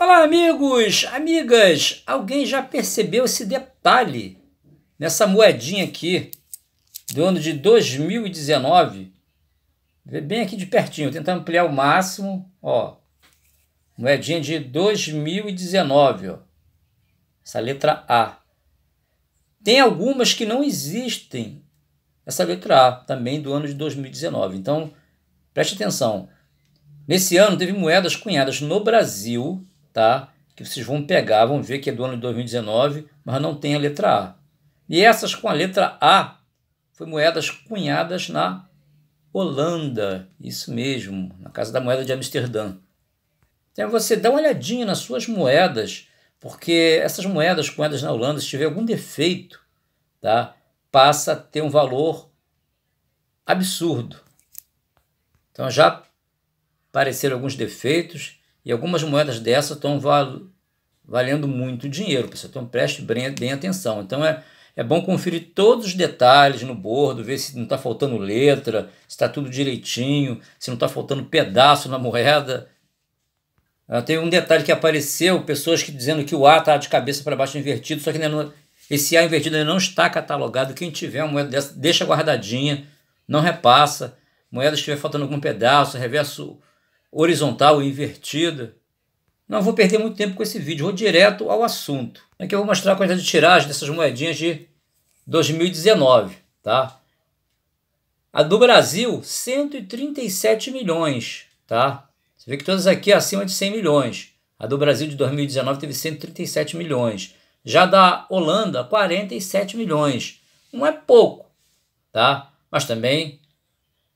Olá, amigos, amigas! Alguém já percebeu esse detalhe nessa moedinha aqui do ano de 2019? Vê bem aqui de pertinho, tentando ampliar o máximo, ó. Moedinha de 2019, ó. Essa letra A. Tem algumas que não existem essa letra A, também do ano de 2019. Então, preste atenção. Nesse ano teve moedas cunhadas no Brasil tá? Que vocês vão pegar, vão ver que é do ano de 2019, mas não tem a letra A. E essas com a letra A foi moedas cunhadas na Holanda, isso mesmo, na Casa da Moeda de Amsterdã. Então você dá uma olhadinha nas suas moedas, porque essas moedas cunhadas na Holanda, se tiver algum defeito, tá? passa a ter um valor absurdo. Então já apareceram alguns defeitos e algumas moedas dessas estão val valendo muito dinheiro, pessoal. Então preste bem, bem atenção. Então é, é bom conferir todos os detalhes no bordo, ver se não está faltando letra, se está tudo direitinho, se não está faltando pedaço na moeda. Ah, tem um detalhe que apareceu, pessoas que dizendo que o A está de cabeça para baixo invertido, só que não, esse A invertido ainda não está catalogado. Quem tiver uma moeda dessa, deixa guardadinha, não repassa. Moeda estiver faltando algum pedaço, reverso horizontal ou invertida. Não vou perder muito tempo com esse vídeo, vou direto ao assunto. Aqui eu vou mostrar a quantidade de tiragem dessas moedinhas de 2019, tá? A do Brasil, 137 milhões, tá? Você vê que todas aqui acima de 100 milhões. A do Brasil de 2019 teve 137 milhões. Já da Holanda, 47 milhões. Não é pouco, tá? Mas também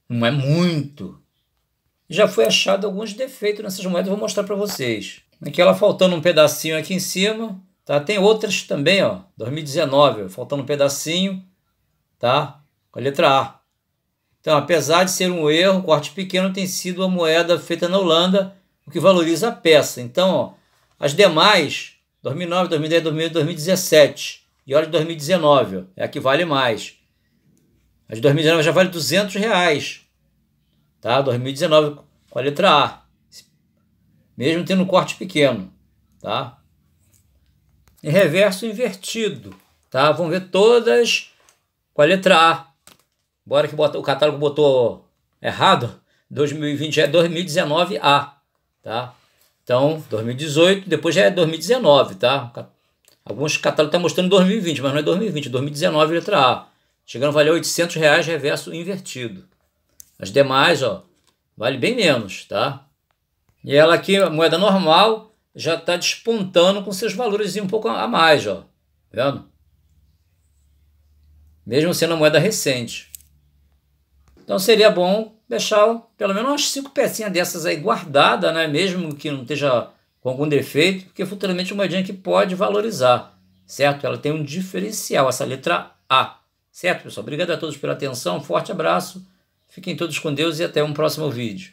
não é muito, já foi achado alguns defeitos nessas moedas, vou mostrar para vocês. Aqui ela faltando um pedacinho aqui em cima, tá? Tem outras também, ó, 2019, faltando um pedacinho, tá? Com a letra A. Então, apesar de ser um erro, corte pequeno tem sido a moeda feita na Holanda, o que valoriza a peça. Então, ó, as demais, 2009, 2010, 2011, 2017, e olha de 2019, ó, é a que vale mais. As de 2019 já vale 200 reais tá? 2019 com a letra A, mesmo tendo um corte pequeno, tá? E reverso invertido, tá? Vamos ver todas com a letra A. Bora que bota, o catálogo botou errado, 2020 é 2019A, tá? Então, 2018, depois já é 2019, tá? Alguns catálogos estão tá mostrando 2020, mas não é 2020, é 2019 letra A. Chegando a valer 800 reais reverso invertido. As demais, ó, vale bem menos, tá? E ela aqui, a moeda normal, já está despontando com seus valores um pouco a mais, ó. Tá vendo? Mesmo sendo uma moeda recente. Então seria bom deixar pelo menos umas cinco pecinhas dessas aí guardadas, né? Mesmo que não esteja com algum defeito, porque futuramente é uma moedinha que pode valorizar, certo? Ela tem um diferencial, essa letra A. Certo, pessoal? Obrigado a todos pela atenção, forte abraço Fiquem todos com Deus e até um próximo vídeo.